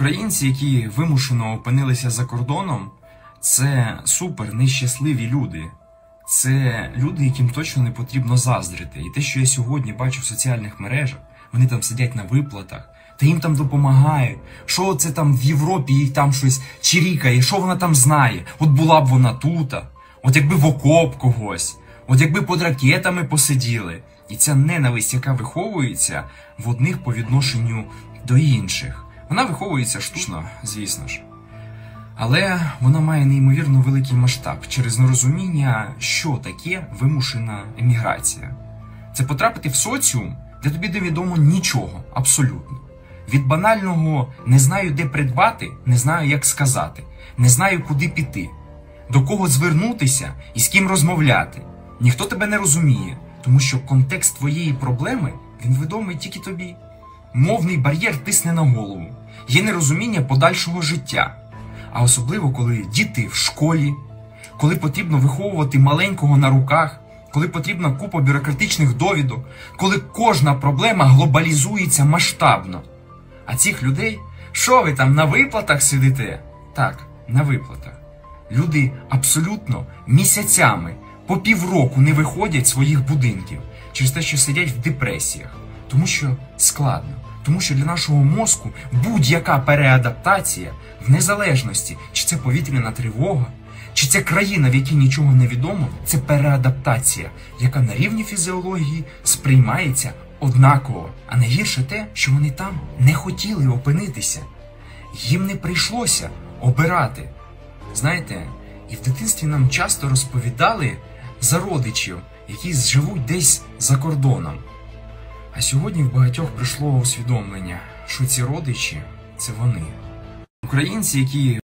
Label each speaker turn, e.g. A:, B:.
A: Українці, які вимушено опинилися за кордоном, це супер нещасливі люди. Це люди, яким точно не потрібно заздрити. І те, що я сьогодні бачу в соціальних мережах, вони там сидять на виплатах, та їм там допомагають. Що це там в Європі їх там щось чирікає, що вона там знає? От була б вона тута, от якби в окоп когось, от якби під ракетами посиділи. І ця ненависть, яка виховується в одних по відношенню до інших. Вона виховується штучно, звісно ж. Але вона має неймовірно великий масштаб через нерозуміння, що таке вимушена еміграція. Це потрапити в соціум, де тобі невідомо нічого, абсолютно. Від банального не знаю, де придбати, не знаю, як сказати, не знаю, куди піти, до кого звернутися і з ким розмовляти. Ніхто тебе не розуміє, тому що контекст твоєї проблеми він відомий тільки тобі. Мовний бар'єр тисне на голову, є нерозуміння подальшого життя. А особливо, коли діти в школі, коли потрібно виховувати маленького на руках, коли потрібна купа бюрократичних довідок, коли кожна проблема глобалізується масштабно. А цих людей, що ви там на виплатах сидите? Так, на виплатах. Люди абсолютно місяцями по півроку не виходять з своїх будинків через те, що сидять в депресіях, тому що складно. Тому що для нашого мозку будь-яка переадаптація в незалежності, чи це повітряна тривога, чи це країна, в якій нічого не відомо, це переадаптація, яка на рівні фізіології сприймається однаково. А найгірше те, що вони там не хотіли опинитися. Їм не прийшлося обирати. Знаєте, і в дитинстві нам часто розповідали за родичів, які живуть десь за кордоном. А сьогодні в багатьох прийшло усвідомлення, що ці родичі це вони. Українці, які